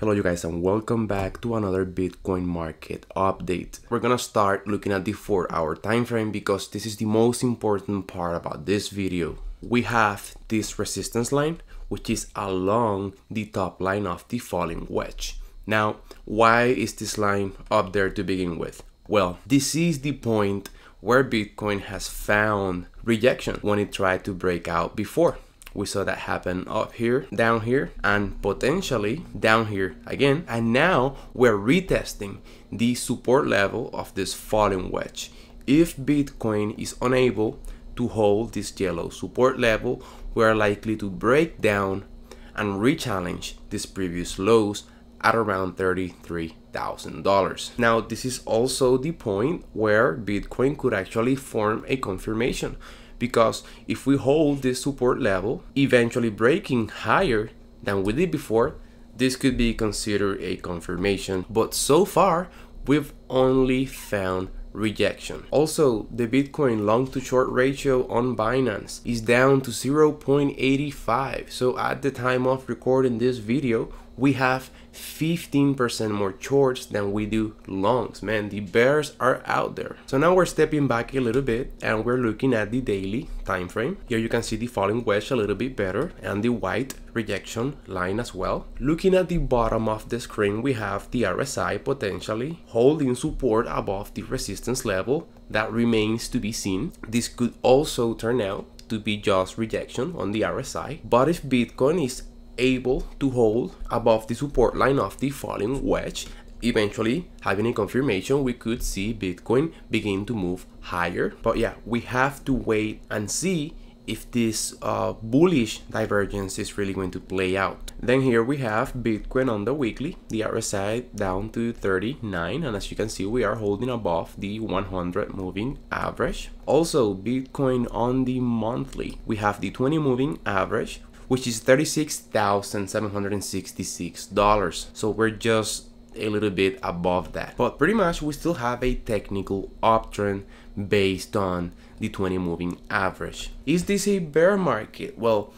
Hello you guys and welcome back to another Bitcoin market update. We're gonna start looking at the 4 hour time frame because this is the most important part about this video. We have this resistance line which is along the top line of the falling wedge. Now why is this line up there to begin with? Well this is the point where Bitcoin has found rejection when it tried to break out before we saw that happen up here down here and potentially down here again. And now we're retesting the support level of this falling wedge. If bitcoin is unable to hold this yellow support level we're likely to break down and re-challenge these previous lows at around $33,000. Now, this is also the point where Bitcoin could actually form a confirmation because if we hold this support level, eventually breaking higher than we did before, this could be considered a confirmation. But so far, we've only found rejection. Also, the Bitcoin long to short ratio on Binance is down to 0.85. So at the time of recording this video, we have 15% more shorts than we do longs. Man, the bears are out there. So now we're stepping back a little bit and we're looking at the daily time frame. Here you can see the falling wedge a little bit better and the white rejection line as well. Looking at the bottom of the screen, we have the RSI potentially holding support above the resistance level that remains to be seen. This could also turn out to be just rejection on the RSI. But if Bitcoin is able to hold above the support line of the falling wedge. Eventually, having a confirmation, we could see Bitcoin begin to move higher. But yeah, we have to wait and see if this uh, bullish divergence is really going to play out. Then here we have Bitcoin on the weekly, the RSI down to 39, and as you can see, we are holding above the 100 moving average. Also, Bitcoin on the monthly, we have the 20 moving average, which is $36,766. So we're just a little bit above that. But pretty much we still have a technical uptrend based on the 20 moving average. Is this a bear market? Well,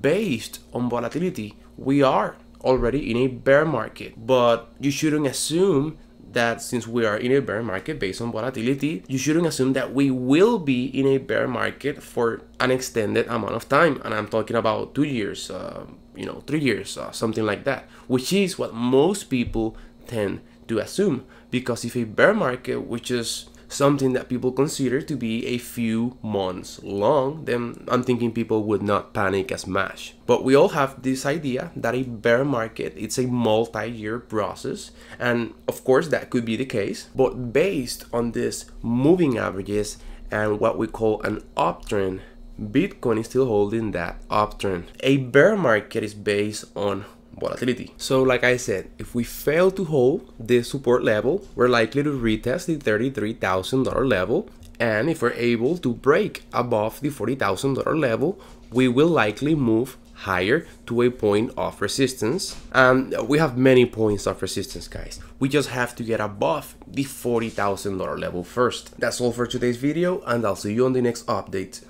based on volatility, we are already in a bear market, but you shouldn't assume that since we are in a bear market based on volatility, you shouldn't assume that we will be in a bear market for an extended amount of time. And I'm talking about two years, uh, you know, three years, uh, something like that, which is what most people tend to assume. Because if a bear market, which is something that people consider to be a few months long, then I'm thinking people would not panic as much. But we all have this idea that a bear market it's a multi-year process, and of course that could be the case. But based on this moving averages and what we call an uptrend, Bitcoin is still holding that uptrend. A bear market is based on volatility. So like I said, if we fail to hold this support level, we're likely to retest the $33,000 level. And if we're able to break above the $40,000 level, we will likely move higher to a point of resistance. And we have many points of resistance, guys. We just have to get above the $40,000 level first. That's all for today's video, and I'll see you on the next update.